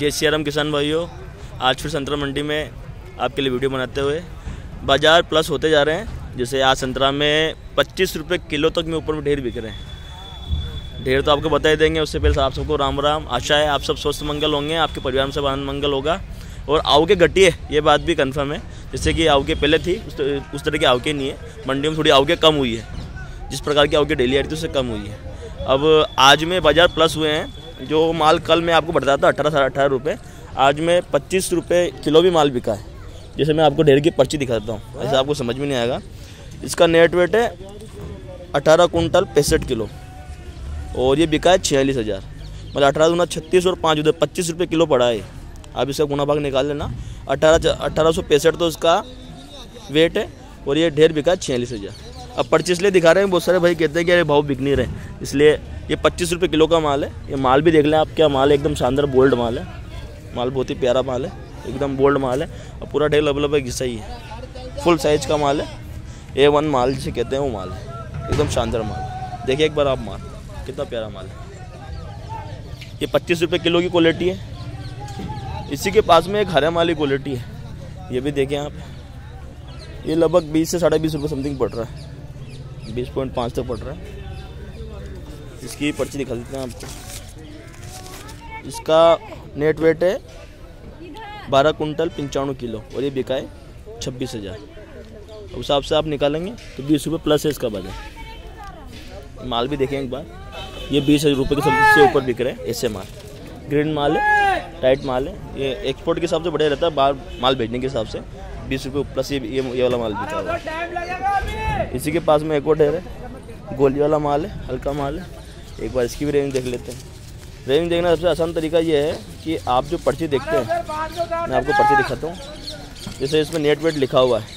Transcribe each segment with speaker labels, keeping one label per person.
Speaker 1: जय सियाराम किसान भाइयों आज फिर संतरा मंडी में आपके लिए वीडियो बनाते हुए। बाज़ार प्लस होते जा रहे हैं जैसे आज संतरा में पच्चीस रुपये किलो तक में ऊपर में ढेर बिक रहे हैं। ढेर तो आपको बता ही देंगे उससे पहले आप सबको राम राम आशा है आप सब स्वस्थ मंगल होंगे आपके परिवार में सब आनंद मंगल होगा। और आव के घटिए ये बात भी कन्फर्म है जैसे कि आव के पहले थी उस, तरह की आव के नहीं है मंडी में थोड़ी आव के कम हुई है जिस प्रकार की आव के डेली आ रही थी उससे कम हुई है। अब आज में बाज़ार प्लस हुए हैं जो माल कल मैं आपको बताया था अठारह साढ़े अठारह रुपये आज मैं पच्चीस रुपये किलो भी माल बिका है। जैसे मैं आपको ढेर की पर्ची दिखाता हूँ, ऐसे आपको समझ में नहीं आएगा। इसका नेट वेट है अठारह कुंटल पैंसठ किलो। और ये बिका है छियालीस हज़ार। मतलब अठारह गुना छत्तीस और पाँच उधर पच्चीस रुपये किलो पड़ा है। आप इसका गुना भाग निकाल लेना। अठारह अठारह सौ पैंसठ तो इसका वेट है और ये ढेर बिका है छियालीस हज़ार। अब पर्ची इसलिए दिखा रहे हैं, बहुत सारे भाई कहते हैं कि अरे भाव बिक नहीं रहे। इसलिए ये पच्चीस रुपये किलो का माल है। ये माल भी देख लें आप, क्या माल एकदम शानदार बोल्ड माल है। माल बहुत ही प्यारा माल है, एकदम बोल्ड माल है। और पूरा ढेर लब है, घिसा ही है। फुल साइज़ का माल है। ए वन माल जिसे कहते हैं, वो माल है। एकदम शानदार माल देखिए एक बार आप माल, कितना प्यारा माल है। ये पच्चीस रुपये किलो की क्वालिटी है। इसी के पास में एक हरे माल की क्वालिटी है। ये भी देखें आप। ये लगभग बीस से साढ़े बीस रुपये समथिंग पड़ रहा है। बीस पॉइंट पाँच तक पड़ रहा है। इसकी पर्ची दिखा देते हैं आपको। इसका नेट वेट है बारह कुंटल पंचानवे किलो और ये बिका है छब्बीस हज़ार। उस हिसाब से आप निकालेंगे तो बीस रुपये प्लस है इसका बाज़ार माल भी देखें एक बार। ये बीस हज़ार रुपये के सबसे ऊपर बिक रहे हैं ऐसे माल ग्रीन माल है टाइट माल है। ये एक्सपोर्ट के हिसाब से बढ़िया रहता है, बाहर माल भेजने के हिसाब से। बीस रुपये प्लस ये ये वाला माल बिका हुआ है। इसी के पास में एक और ढेर है। गोली वाला माल है, हल्का माल है। एक बार इसकी भी रेंज देख लेते हैं। रेंज देखना सबसे आसान तरीका ये है कि आप जो पर्ची देखते हैं, मैं आपको पर्ची दिखाता हूँ। जैसे इसमें नेट वेट लिखा हुआ है।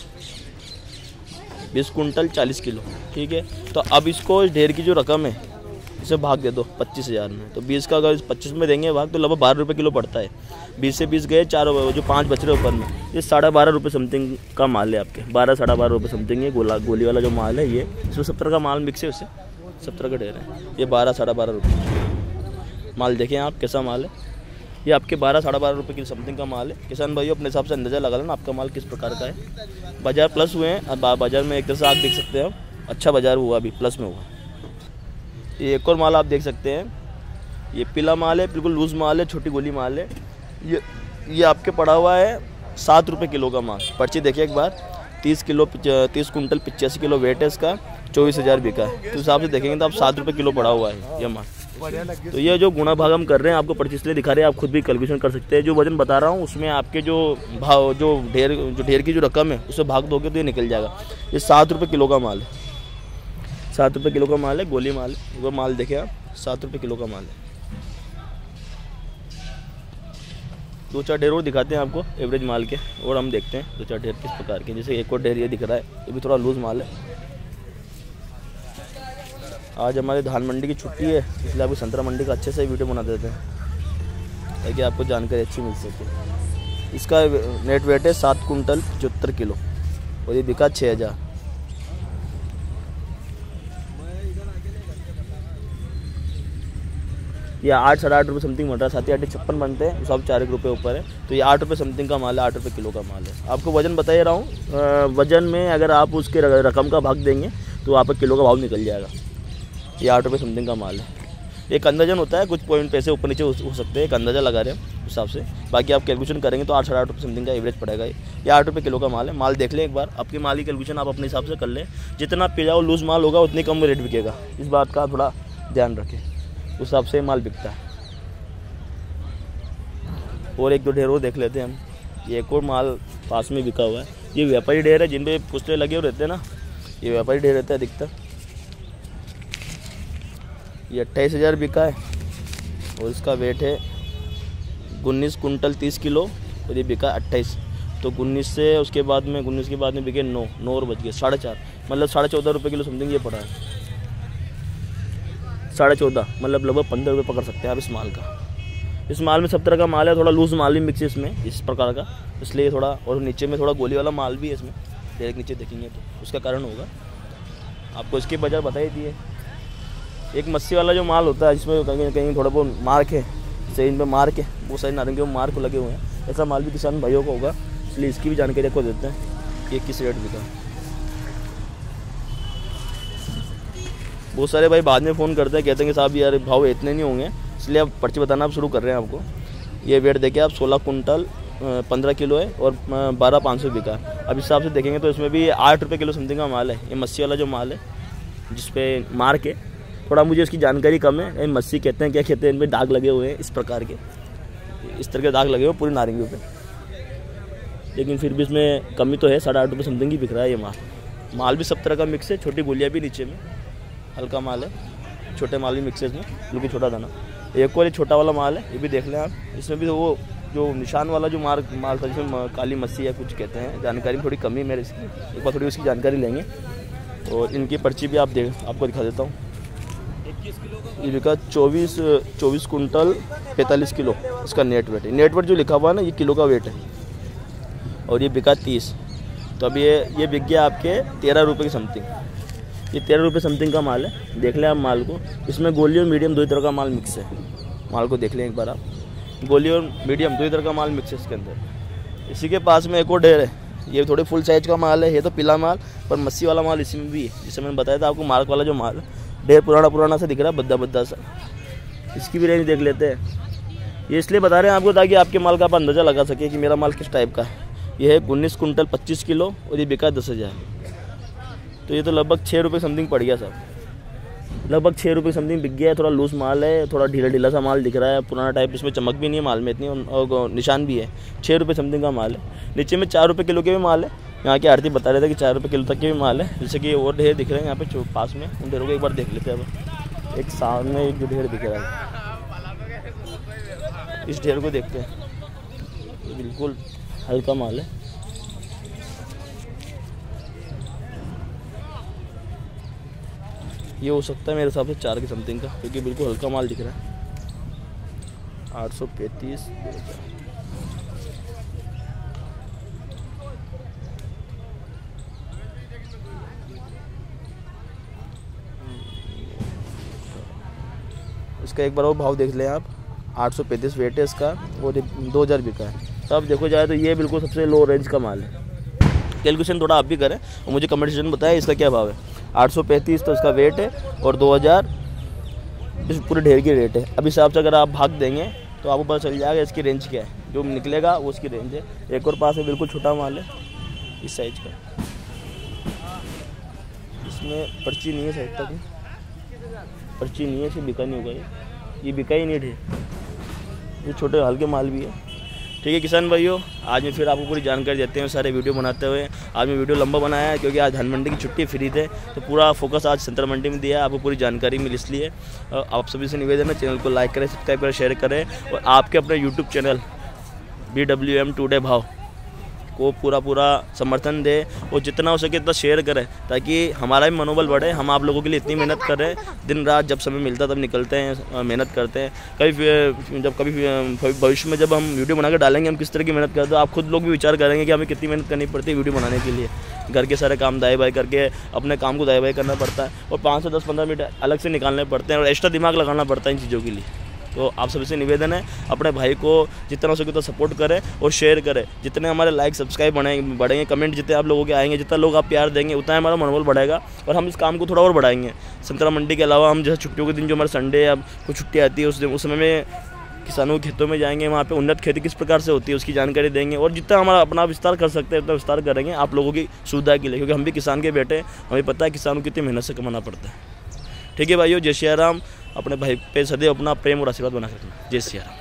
Speaker 1: बीस कुंटल चालीस किलो, ठीक है? तो अब इसको इस ढेर की जो रकम है इसे भाग दे दो, पच्चीस हज़ार में। तो बीस का अगर पच्चीस में देंगे भाग तो लगभग बारह रुपये किलो पड़ता है। बीस से बीस गए, चार, जो पाँच बच रहे ऊपर में, ये साढ़े बारह रुपये समथिंग का माल है आपके। बारह, साढ़े बारह रुपये समथिंग है, गोला, गोली वाला जो माल है ये। इसमें सत्तर का माल मिक्स है उससे सत्तर का ढेर है। ये बारह, साढ़े बारह रुपये माल देखें आप, कैसा माल है। ये आपके बारह, साढ़े बारह रुपये की समथिंग का माल है। किसान भाई अपने हिसाब से अंदाज़ा लगा लेना आपका माल किस प्रकार का है। बाज़ार प्लस हुए हैं बाज़ार में एक तरह से आप देख सकते हैं। अच्छा बाज़ार हुआ अभी प्लस में हुआ। ये एक और माल आप देख सकते हैं। ये पीला माल है, बिल्कुल लूज़ माल है, छोटी गोली माल है। ये ये आपके पड़ा हुआ है सात रुपये किलो का माल। पर्ची देखिए एक बार। तीस किलो तीस कुंटल पिचासी किलो वेट है इसका, चौबीस हज़ार बिका है तो हिसाब से देखेंगे तो आप सात रुपये किलो पड़ा हुआ है ये माल। तो ये जो गुणा भाग हम कर रहे हैं, आपको पर्ची इसलिए दिखा रहे हैं, आप खुद भी कैलकुलेशन कर सकते हैं। जो वज़न बता रहा हूँ, उसमें आपके जो भाव, जो ढेर जो ढेर की जो रकम है, उसे भाग दोगे तो ये निकल जाएगा। ये सात रुपये किलो का माल है। सात रुपये किलो का माल है, गोली माल है वो माल देखे आप, सात रुपये किलो का माल है। दो चार ढेर और दिखाते हैं आपको एवरेज माल के, और हम देखते हैं दो चार ढेर किस प्रकार के, जैसे एक और ढेर ये दिख रहा है, ये भी थोड़ा लूज़ माल है। आज हमारे धान मंडी की छुट्टी है, इसलिए आपको संतरा मंडी का अच्छे से वीडियो बना देते हैं, ताकि आपको जानकारी अच्छी मिल सके। इसका नेट वेट है सात कुंटल पचहत्तर किलो, और ये बिका छः हज़ार। ये आठ साढ़े आठ रुपये समथिंग बन रहा है साथ ही आठ छप्पन बनते हैं, सब चार एक रुपये ऊपर है। तो ये आठ रुपये समथिंग का माल है, आठ रुपये किलो का माल है। आपको वज़न बता ही रहा हूँ वज़न में अगर आप उसके रकम का भाग देंगे तो आपका किलो का भाव निकल जाएगा। ये आठ रुपये समथिंग का माल है। एक अंदाजन होता है, कुछ पॉइंट पैसे ऊपर नीचे हो सकते हैं, एक अंदाज़ा लगा रहे हैं हिसाब से। बाकी आप कैलकुलेशन करेंगे तो आठ साढ़े आठ रुपये समथिंग का एवरेज पड़ेगा ये। आठ रुपये किलो का माल है, माल देख लें एक बार। आपकी माल की कैलकुलेशन आप अपने हिसाब से कर लें। जितना पिजाओ लूज़ माल होगा, उतनी कम रेट बिकेगा। इस बात का थोड़ा ध्यान रखें। उस हिसाब से माल बिकता है। और एक दो ढेर देख लेते हैं हम। ये एक और माल पास में बिका हुआ है। ये व्यापारी ढेर है, जिन पे पुस्तले लगे हुए रहते हैं ना। ये व्यापारी ढेर रहता है अधिकतर। ये अट्ठाईस हज़ार बिका है। और इसका वेट है उन्नीस कुंटल तीस किलो। और ये बिका अट्ठाईस। तो उन्नीस से उसके बाद में, उन्नीस के बाद में बिके नौ। नौ और बच गए, साढ़े चार। मतलब साढ़े चौदह रुपये किलो समथिंग ये पड़ा है। साढ़े चौदह मतलब लगभग पंद्रह रुपये पकड़ सकते हैं आप इस माल का। इस माल में सब तरह का माल है, थोड़ा लूज़ माल भी मिक्स है इसमें, इस प्रकार का। इसलिए थोड़ा, और नीचे में थोड़ा गोली वाला माल भी है इसमें डायरेक्ट नीचे देखेंगे तो उसका कारण होगा। आपको इसके बाज़ार बता ही दिए। एक मस्सी वाला जो माल होता है, जिसमें कहीं कहीं थोड़ा बहुत मार्क है से इन पर मार के बहुत सारे नारंगी मार को लगे हुए हैं, ऐसा माल भी किसान भाइयों का होगा। इसलिए इसकी भी जानकारी आपको देते हैं कि किस रेट बिका। बहुत सारे भाई बाद में फ़ोन करते हैं, कहते हैं कि साहब यार भाव इतने नहीं होंगे, इसलिए अब पर्ची बताना आप शुरू कर रहे हैं आपको। ये वेट देखिए, आप सोलह कुंटल पंद्रह किलो है और बारह पाँच सौ बिका अब इस हिसाब से देखेंगे तो इसमें भी आठ रुपये किलो समथिंग का माल है, ये मस्सी वाला जो माल है, जिसपे मार के थोड़ा मुझे इसकी जानकारी कम है। मस्सी कहते हैं, क्या कहते हैं, इनमें दाग लगे हुए हैं इस प्रकार के। इस तरह के दाग लगे हुए पूरी नारंगियों पर लेकिन फिर भी इसमें कमी तो है, साढ़े आठ रुपये समथिंग ही बिक रहा है ये माल। माल भी सब तरह का मिक्स है, छोटी गोलियाँ भी नीचे में। हल्का माल है, छोटे माल भी मिक्स में, बिल्कुल छोटा दाना। एक वाली छोटा वाला माल है, ये भी देख लें आप। इसमें भी वो, जो निशान वाला जो मार, माल था, जिसमें काली मस्सी या कुछ कहते हैं, जानकारी में थोड़ी कमी है मेरे इसकी एक बार थोड़ी उसकी जानकारी लेंगे। और इनकी पर्ची भी आप देख, आपको दिखा देता हूँ। ये बिका चौबीस चौबीस कुंटल पैंतालीस किलो, इसका नेट वेट है। नेट वेट जो लिखा हुआ है ना, ये किलो का वेट है। और ये बिका तीस। तो अब ये ये बिक गया आपके तेरह रुपये की समथिंग ये तेरह रुपये समथिंग का माल है। देख लें आप माल को। इसमें गोली और मीडियम दो तरह का माल मिक्स है। माल को देख लें एक बार आप। गोली और मीडियम दो तरह का माल मिक्स है इसके अंदर। इसी के पास में एक और ढेर है। ये थोड़े फुल साइज़ का माल है। ये तो पीला माल, पर मस्सी वाला माल इसी में भी है, जिसे मैंने बताया था आपको, मार्क वाला जो माल है। ढेर पुराना पुराना सा दिख रहा है, बद्दा बद्दा सा। इसकी भी रेंज देख लेते हैं। ये इसलिए बता रहे हैं आपको, ताकि आपके माल का आप अंदाज़ा लगा सके कि मेरा माल किस टाइप का है। ये है उन्नीस कुंटल पच्चीस किलो और ये बिका दस हज़ार। तो ये तो लगभग छः रुपये समथिंग पड़ गया सर। लगभग छः रुपये समथिंग बिक गया है थोड़ा लूज माल है, थोड़ा ढीला ढीला सा माल दिख रहा है, पुराना टाइप इसमें चमक भी नहीं है माल में इतनी, और निशान भी है। छः रुपये समथिंग का माल है। नीचे में चार रुपये किलो के भी माल है, यहाँ की आरती बता रहे थे कि चार रुपये किलो तक के भी माल है, जैसे कि और ढेर दिख रहे हैं यहाँ पे पास में, उन ढेरों को एक बार देख लेते हैं अब। एक सामने एक ढेर दिख रहा है। इस ढेर को देखते हैं। बिल्कुल हल्का माल है। ये हो सकता है मेरे हिसाब से चार की समथिंग का, क्योंकि बिल्कुल हल्का माल दिख रहा है। आठ सौ पैंतीस। इसका एक बार और भाव देख लें आप। आठ सौ पैंतीस वेट है इसका और दो हज़ार बिका है। तब देखो जाए तो ये बिल्कुल सबसे लो रेंज का माल है। कैलकुलेशन थोड़ा आप भी करें और मुझे कमेंट सेक्शन बताएँ इसका क्या भाव है। आठ सौ पैंतीस तो इसका वेट है और दो हज़ार इस पूरे ढेर की रेट है। अब हिसाब से अगर आप भाग देंगे तो आपको पता चल जाएगा इसकी रेंज क्या है। जो निकलेगा, वो उसकी रेंज है। एक और पास है, बिल्कुल छोटा माल है, इस साइज़ का। इसमें पर्ची नहीं है साइड तक। पर्ची नहीं है इसे बिका नहीं होगा ये। ये बिका ही नहीं ढेर। ये छोटे, हल्के माल भी है। ठीक है, किसान भाइयों आज मैं फिर आपको पूरी जानकारी देते हैं सारे वीडियो बनाते हुए, आज मैं वीडियो लंबा बनाया है क्योंकि आज धान मंडी की छुट्टी फ्री थे तो पूरा फोकस आज संतर मंडी में दिया है, आपको पूरी जानकारी मिली इसलिए। आप सभी से निवेदन है, चैनल को लाइक करें सब्सक्राइब करें शेयर करें और आपके अपने YouTube channel B W M today भाव को पूरा पूरा समर्थन दे और जितना हो सके इतना शेयर करें, ताकि हमारा भी मनोबल बढ़े, हम आप लोगों के लिए इतनी मेहनत कर। रहे हैं दिन रात जब समय मिलता तब निकलते हैं मेहनत करते हैं। कभी जब कभी भविष्य में जब हम वीडियो बनाकर डालेंगे, हम किस तरह की मेहनत करते हैं आप खुद लोग भी विचार करेंगे कि हमें कितनी मेहनत करनी पड़ती है वीडियो बनाने के लिए। घर के सारे काम दाए बाई करके, अपने काम को दाए बाई करना पड़ता है और पाँच से दस, पंद्रह मिनट अलग से निकालने पड़ते हैं और एक्स्ट्रा दिमाग लगाना पड़ता है इन चीज़ों के लिए। तो आप सभी से निवेदन है, अपने भाई को जितना हो सके उतना सपोर्ट करें और शेयर करें। जितने हमारे लाइक सब्सक्राइब बढ़ेंगे बढ़ेंगे कमेंट जितने आप लोगों के आएँगे, जितना लोग आप प्यार देंगे, उतना हमारा मनोबल बढ़ेगा और हम इस काम को थोड़ा और बढ़ाएँगे। संतरा मंडी के अलावा हम जैसे छुट्टियों के दिन जो हमारे संडे या कुछ छुट्टी आती है, उस दिन, उस समय में किसानों के खेतों में जाएँगे, वहाँ पे उन्नत खेती किस प्रकार से होती है, उसकी जानकारी देंगे और जितना हमारा अपना विस्तार कर सकते हैं, उतना विस्तार करेंगे आप लोगों की सुविधा के लिए, क्योंकि हम भी किसान के बेटे हमें पता है किसानों कितनी मेहनत से कमाना पड़ता है। ठीक है भाइयों, जय श्री राम। अपने भाई पे सदैव अपना प्रेम और आशीर्वाद बना कर जय सिया राम